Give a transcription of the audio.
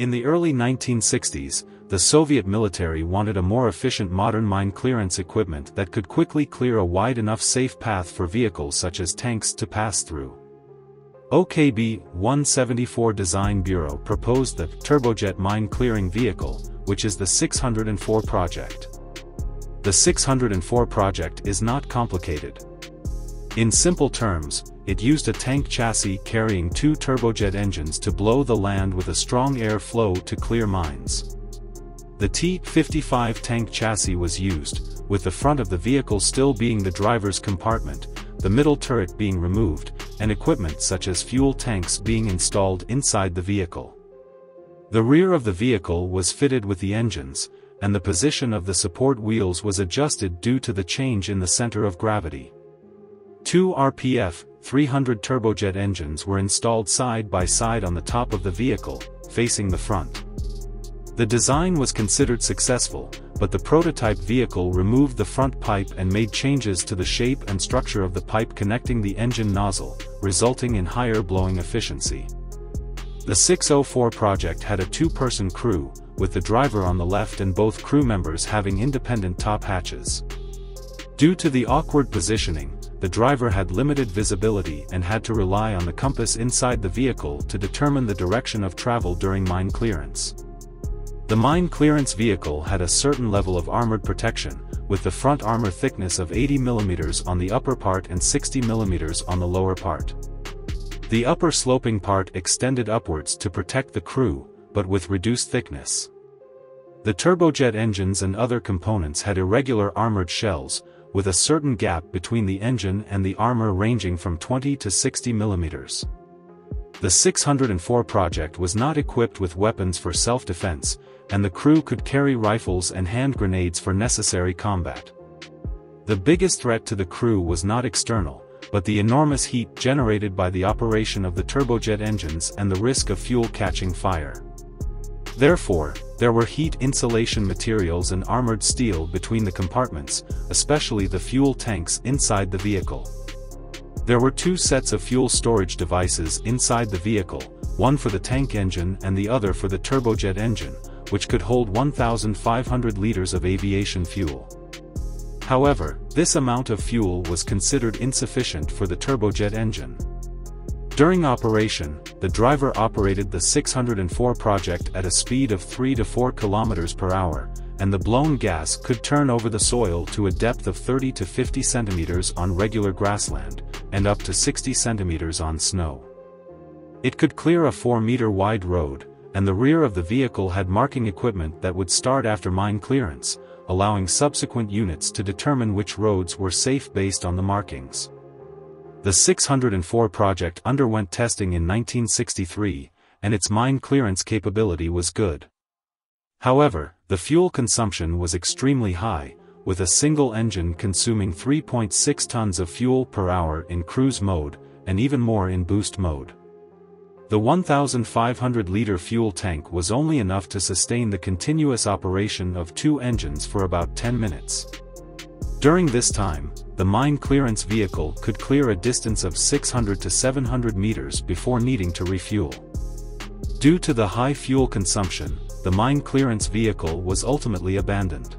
In the early 1960s, the Soviet military wanted a more efficient modern mine clearance equipment that could quickly clear a wide enough safe path for vehicles such as tanks to pass through. OKB-174 Design Bureau proposed the Turbojet Mine Clearing Vehicle, which is the 604 project. The 604 project is not complicated. In simple terms, it used a tank chassis carrying two turbojet engines to blow the land with a strong air flow to clear mines. The T-55 tank chassis was used, with the front of the vehicle still being the driver's compartment, the middle turret being removed, and equipment such as fuel tanks being installed inside the vehicle. The rear of the vehicle was fitted with the engines, and the position of the support wheels was adjusted due to the change in the center of gravity. Two RPF 300 turbojet engines were installed side by side on the top of the vehicle, facing the front. The design was considered successful, but the prototype vehicle removed the front pipe and made changes to the shape and structure of the pipe connecting the engine nozzle, resulting in higher blowing efficiency. The 604 project had a two-person crew, with the driver on the left and both crew members having independent top hatches. Due to the awkward positioning, the driver had limited visibility and had to rely on the compass inside the vehicle to determine the direction of travel during mine clearance. The mine clearance vehicle had a certain level of armored protection, with the front armor thickness of 80 mm on the upper part and 60 mm on the lower part. The upper sloping part extended upwards to protect the crew, but with reduced thickness. The turbojet engines and other components had irregular armored shells, with a certain gap between the engine and the armor ranging from 20 to 60 millimeters. The 604 project was not equipped with weapons for self-defense, and the crew could carry rifles and hand grenades for necessary combat. The biggest threat to the crew was not external, but the enormous heat generated by the operation of the turbojet engines and the risk of fuel catching fire. Therefore, there were heat insulation materials and armored steel between the compartments, especially the fuel tanks inside the vehicle. There were two sets of fuel storage devices inside the vehicle, one for the tank engine and the other for the turbojet engine, which could hold 1,500 liters of aviation fuel. However, this amount of fuel was considered insufficient for the turbojet engine. During operation, the driver operated the 604 project at a speed of 3 to 4 km per hour, and the blown gas could turn over the soil to a depth of 30 to 50 centimeters on regular grassland, and up to 60 centimeters on snow. It could clear a 4-meter wide road, and the rear of the vehicle had marking equipment that would start after mine clearance, allowing subsequent units to determine which roads were safe based on the markings. The 604 project underwent testing in 1963, and its mine clearance capability was good. However, the fuel consumption was extremely high, with a single engine consuming 3.6 tons of fuel per hour in cruise mode, and even more in boost mode. The 1,500-liter fuel tank was only enough to sustain the continuous operation of two engines for about 10 minutes. During this time, the mine clearance vehicle could clear a distance of 600 to 700 meters before needing to refuel. Due to the high fuel consumption, the mine clearance vehicle was ultimately abandoned.